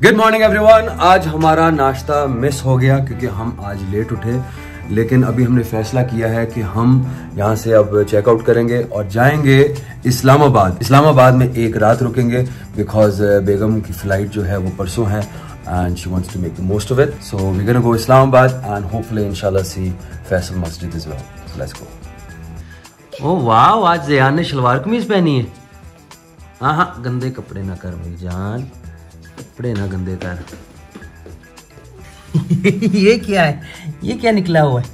Good morning everyone आज हमारा नाश्ता मिस हो गया क्योंकि हम आज लेट उठे, लेकिन अभी हमने फैसला किया है कि हम यहाँ से अब चेकआउट करेंगे और जाएँगे इस्लामाबाद। इस्लामाबाद में एक रात रुकेंगे बिकॉज़ बेगम की फ़्लाइट जो है वो परसों है and she wants to make the most of it so we gonna go Islamabad and इंशाल्लाह सी फैसल मस्जिद is well so let's go ओ वाह आज जयान ने शलवार कमीज पहनी है। हाँ हाँ गंदे कपड़े ना कर मेरी जान। कपड़े ना गंदे कर। ये क्या है? ये क्या निकला हुआ है?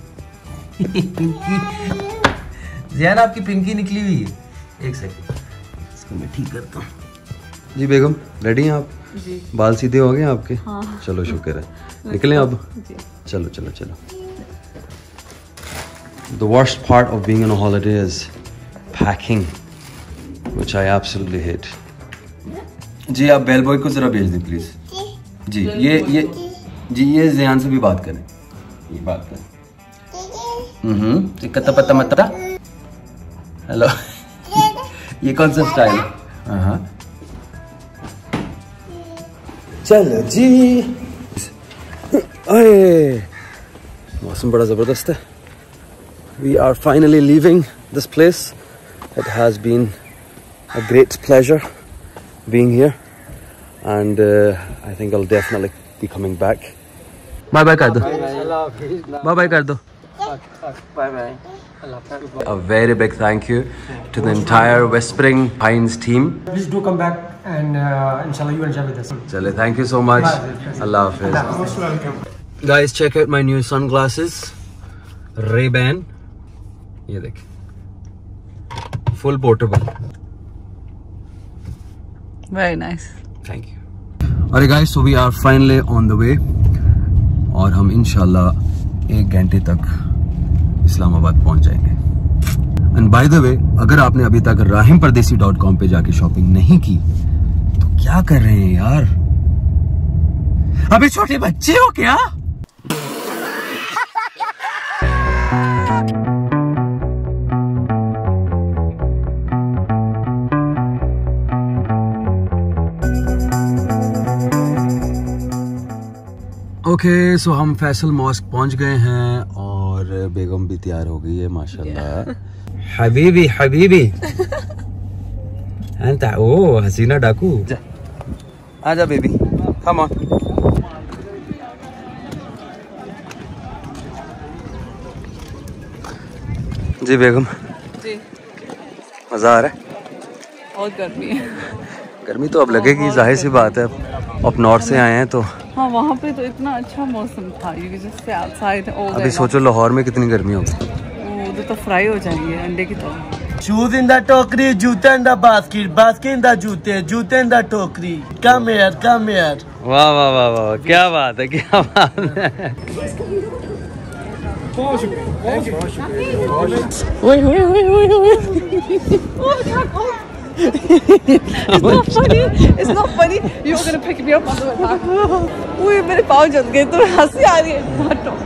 पिंकी जैन आपकी पिंकी निकली हुई है। एक सेकंड इसको मैं ठीक करता हूँ। जी बेगम रेडी हैं आप? जी। बाल सीधे हो गए आपके? हाँ। चलो शुक्र है। निकले अब? चलो चलो चलो। The worst part of being on a holiday is packing, which I absolutely hate. जी आप बेल बॉय को जरा भेज दें प्लीज़ जी ये ये जी ये जयान से भी बात करें। ये बात करें। हम्म कत्ता पत्ता मत्ता हेलो ये कौन सा स्टाइल है? हाँ चलो जी। अरे मौसम बड़ा ज़बरदस्त है। We are finally leaving this place it has been a great pleasure being here. and uh, I think I'll definitely be coming back. Bye bye kar do. Bye bye kar do. Bye bye. A very big thank you to the entire Whispering Pines team. Please do come back and uh, inshallah you enjoy with us. Chale, thank you so much. Allah Hafiz. Most welcome. Guys, check out my new sunglasses. Ray-Ban. ये देख Full portable. Very nice. Thank you अरे guys so we are finally on the way और हम इनशाला एक घंटे तक इस्लामाबाद पहुँच जाएँगे। एंड बाय द वे अगर आपने अभी तक राहिम परदेसी डॉट कॉम पर जाके शॉपिंग नहीं की तो क्या कर रहे हैं यार? अभी छोटे बच्चे हो क्या? ओके okay, सो so हम फैसल मॉस्क पहुँच गए हैं और बेगम भी तैयार हो गई है माशाल्लाह। हबीबी हबीबी। ओ हसीना डाकू। आजा बेबी। कम ऑन जी बेगम। जी। मज़ा आ रहा है? बहुत गर्मी है। गर्मी तो अब लगेगी ज़ाहिर सी बात है। अब नॉर्थ से आए हैं तो हाँ वहाँ पे तो इतना अच्छा मौसम था जिससे आउटसाइड अभी सोचो लाहौर में कितनी गर्मी होगी। तो फ्राई हो जाएँगे अंडे की तरह। Shoes in the टोकरी जूते in the basket, basket in the जूते, जूते in the टोकरी। Come here, come here. वाह वाह वाह वाह क्या बात है क्या बात है। ओए it's not funny. It's not funny. You were gonna pick me up on the way back. Uy, मेरे पाँव जल गए तो हंसी आ रही है हटो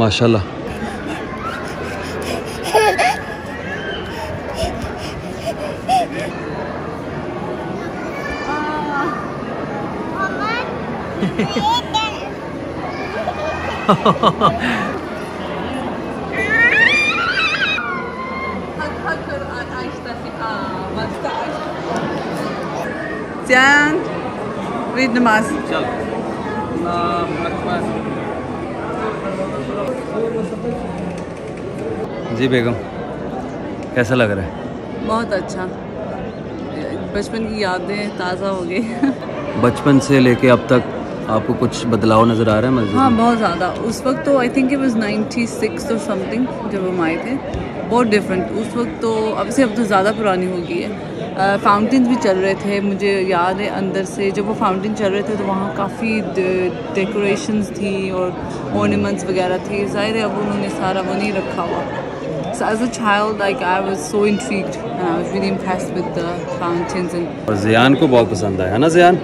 माशाल्लाह Jan, read namaz. जी बेगम कैसा लग रहा है? बहुत अच्छा। बचपन की यादें ताज़ा हो गई। बचपन से लेके अब तक आपको कुछ बदलाव नज़र आ रहा है मस्जिद हाँ बहुत ज़्यादा। उस वक्त तो आई थिंक इट वाज 96 और समथिंग जब हम आए थे। बहुत डिफरेंट उस वक्त तो अब से अब तो ज़्यादा पुरानी हो गई है। फाउंटेन भी चल रहे थे मुझे याद है अंदर से जब वो फाउंटेन चल रहे थे तो वहाँ काफ़ी डेकोरेशंस थी और ऑर्नामेंट्स वगैरह थे। ज़ाहिर है अब उन्होंने सारा वो नहीं रखा हुआ। So as a child, like I was so intrigued. And I was really impressed with the fountains and. और जियान को बहुत पसंद आया है ना जियान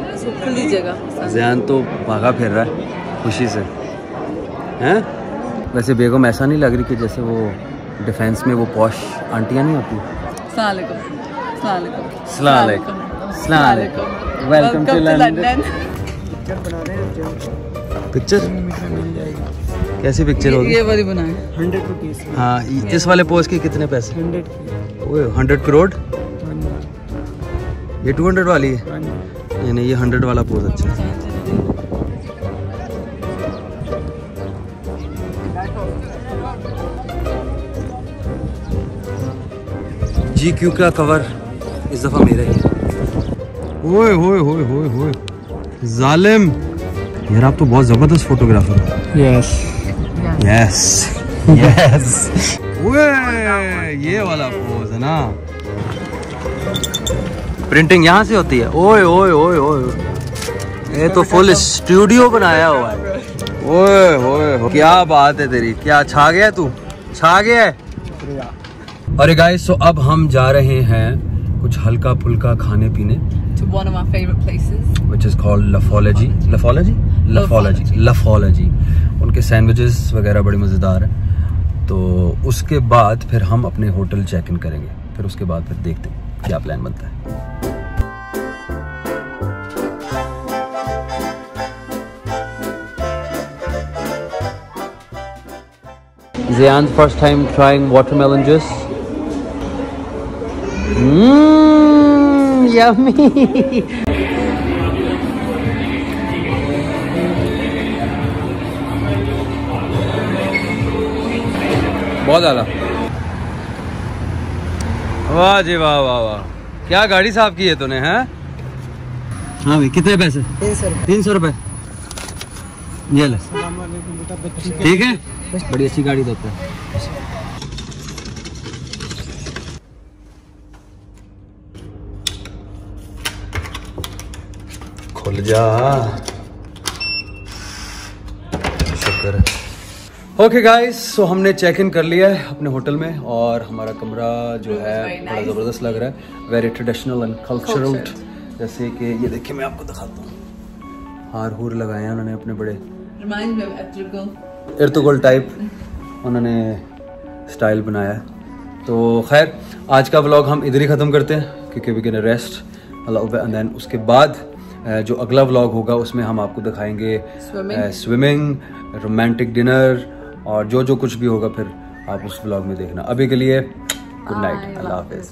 खुली जगह। जियान तो भागा फिर रहा है खुशी से। हैं? वैसे बेगम ऐसा नहीं लग रही कि जैसे वो डिफेंस में वो पॉश आंटियाँ नहीं होती? वेलकम टू लंदन पिक्चर कैसी पिक्चर होगी? ये वाली बनाए। हंड्रेड रुपीज़ हाँ इस वाले पोज के कितने पैसे? हंड्रेड। करोड़? ये टू हंड्रेड वाली है? नहीं नहीं ये हंड्रेड वाला पोज अच्छा है। जी क्यू का कवर इस दफ़ा मेरा ही। ओए होए होए होए होए जालिम यार आप तो बहुत ज़बरदस्त फोटोग्राफर हो। यस यस यस ये वाला पोज है ना। प्रिंटिंग यहाँ से होती है। ओए ओए ओए ओए ये तो फुल स्टूडियो बनाया हुआ है। ओए ओए ओए, क्या बात है तेरी। क्या छा गया तू? छा गया है? अरे गाइस सो अब हम जा रहे हैं कुछ हल्का फुल्का खाने पीने? To one of our favorite places. Which is called लफोलॉजी लफोलॉजी लफोलॉजी लफोलॉजी उनके सैंडविचेस वगैरह बड़े मज़ेदार हैं। तो उसके बाद फिर हम अपने होटल चेक इन करेंगे। फिर उसके बाद फिर देखते हैं क्या प्लान बनता है। Zayan's first time trying watermelon juice. Mmm, yummy. बहुत ज़्यादा। वाह जी वाह वाह वाह। क्या गाड़ी साफ़ की है तूने हैं? हाँ भाई कितने पैसे? तीन सौ तीन सौ रुपए। ये ले। ठीक है? बड़ी अच्छी गाड़ी देते हैं। खुल जा। शुक्र। है ओके गाइस सो हमने चेक इन कर लिया है अपने होटल में और हमारा कमरा जो है बड़ा ज़बरदस्त लग रहा है। वेरी ट्रेडिशनल एंड कल्चरल जैसे कि ये देखिए मैं आपको दिखाता हूँ। हार हूर लगाए हैं उन्होंने अपने बड़े। इर्तुगल टाइप उन्होंने स्टाइल बनाया तो खैर आज का व्लॉग हम इधर ही ख़त्म करते हैं क्योंकि we can rest and then उसके बाद जो अगला व्लॉग होगा उसमें हम आपको दिखाएँगे स्विमिंग रोमांटिक डिनर और जो जो कुछ भी होगा फिर आप उस व्लॉग में देखना। अभी के लिए गुड नाइट अल्लाह हाफिज़.